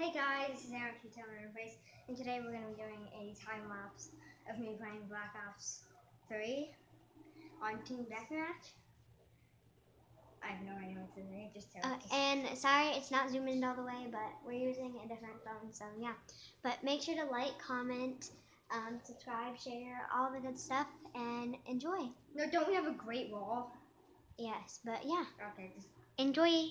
Hey guys, this is Aaron from Terminator Interface, and today we're going to be doing a time lapse of me playing Black Ops 3 on Team Deathmatch. I have no idea what's in there. just tell Uh, and sorry, it's not zoomed in all the way, but we're using a different phone, so yeah. But make sure to like, comment, um, subscribe, share, all the good stuff, and enjoy. No, don't we have a great wall? Yes, but yeah, Okay, just enjoy.